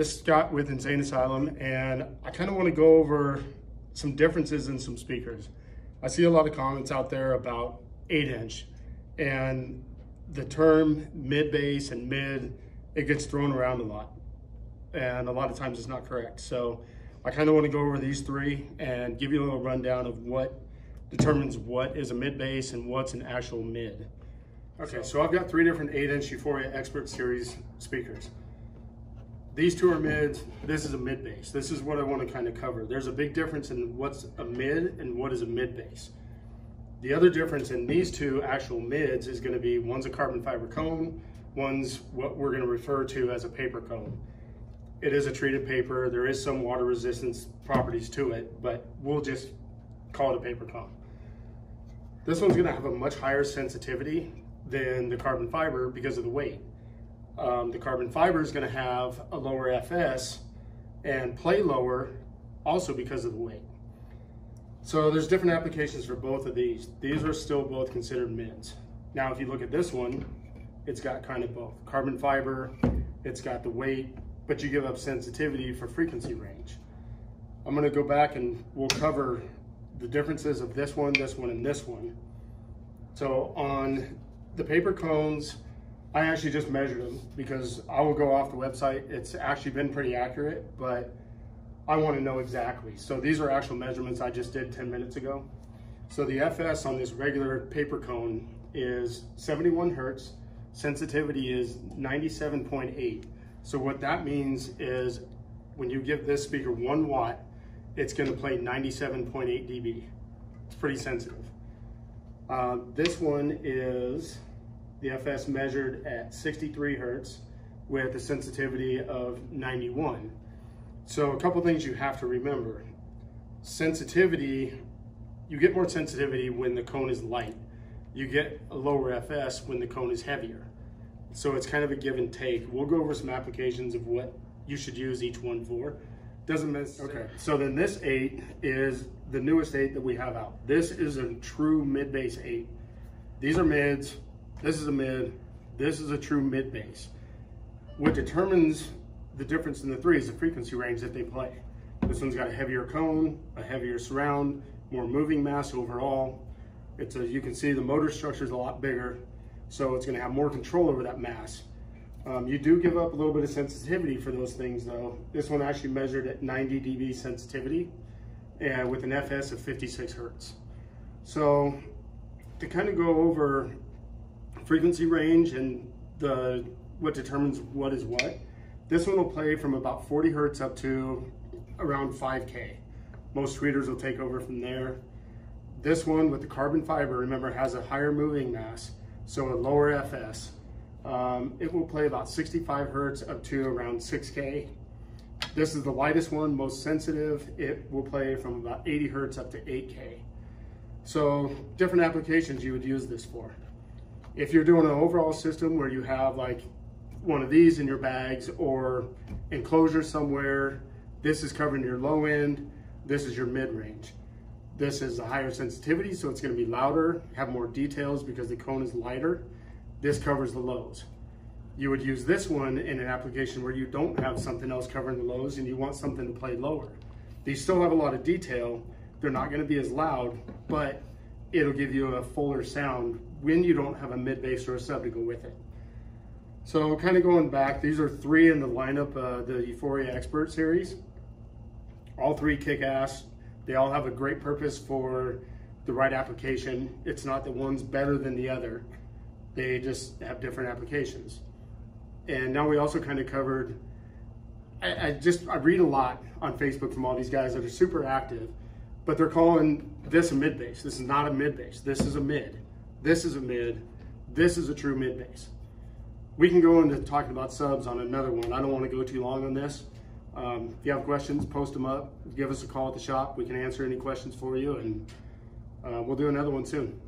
This is Scott with Insane Asylum, and I kind of want to go over some differences in some speakers. I see a lot of comments out there about 8 inch, and the term mid bass and mid, it gets thrown around a lot, and a lot of times it's not correct. So I kind of want to go over these three and give you a little rundown of what determines what is a mid bass and what's an actual mid. Okay, so I've got three different 8 inch Euphoria Expert Series speakers. These two are mids, this is a mid bass. This is what I want to kind of cover. There's a big difference in what's a mid and what is a mid bass. The other difference in these two actual mids is going to be one's a carbon fiber cone, one's what we're going to refer to as a paper cone. It is a treated paper. There is some water resistance properties to it, but we'll just call it a paper cone. This one's going to have a much higher sensitivity than the carbon fiber because of the weight um, the carbon fiber is going to have a lower FS and play lower also because of the weight. So there's different applications for both of these. These are still both considered mids. Now, if you look at this one, it's got kind of both carbon fiber, it's got the weight, but you give up sensitivity for frequency range. I'm gonna go back and we'll cover the differences of this one, this one, and this one. So on the paper cones, I actually just measured them because I will go off the website. It's actually been pretty accurate, but I want to know exactly. So these are actual measurements I just did 10 minutes ago. So the FS on this regular paper cone is 71 Hertz. Sensitivity is 97.8. So what that means is when you give this speaker one watt, it's going to play 97.8 dB. It's pretty sensitive. Uh, this one is the FS measured at 63 hertz with a sensitivity of 91. So a couple things you have to remember. Sensitivity, you get more sensitivity when the cone is light. You get a lower FS when the cone is heavier. So it's kind of a give and take. We'll go over some applications of what you should use each one for. Doesn't miss. Okay, so then this eight is the newest eight that we have out. This is a true mid bass eight. These are mids, this is a mid. This is a true mid bass. What determines the difference in the three is the frequency range that they play. This one's got a heavier cone, a heavier surround, more moving mass overall. It's a, you can see the motor structure is a lot bigger, so it's gonna have more control over that mass. Um, you do give up a little bit of sensitivity for those things though. This one actually measured at 90 dB sensitivity and with an FS of 56 Hertz. So to kind of go over frequency range and the what determines what is what. This one will play from about 40 hertz up to around 5K. Most tweeters will take over from there. This one with the carbon fiber, remember, has a higher moving mass, so a lower FS. Um, it will play about 65 hertz up to around 6K. This is the lightest one, most sensitive. It will play from about 80 hertz up to 8K. So different applications you would use this for. If you're doing an overall system where you have like one of these in your bags or enclosure somewhere, this is covering your low end, this is your mid range. This is a higher sensitivity, so it's gonna be louder, have more details because the cone is lighter. This covers the lows. You would use this one in an application where you don't have something else covering the lows and you want something to play lower. These still have a lot of detail. They're not gonna be as loud, but it'll give you a fuller sound when you don't have a mid bass or a sub to go with it. So kind of going back, these are three in the lineup, uh, the Euphoria Expert series. All three kick ass. They all have a great purpose for the right application. It's not that one's better than the other. They just have different applications. And now we also kind of covered, I, I just, I read a lot on Facebook from all these guys that are super active but they're calling this a mid bass. This is not a mid bass. This is a mid. This is a mid. This is a true mid bass. We can go into talking about subs on another one. I don't want to go too long on this. Um, if you have questions, post them up. Give us a call at the shop. We can answer any questions for you, and uh, we'll do another one soon.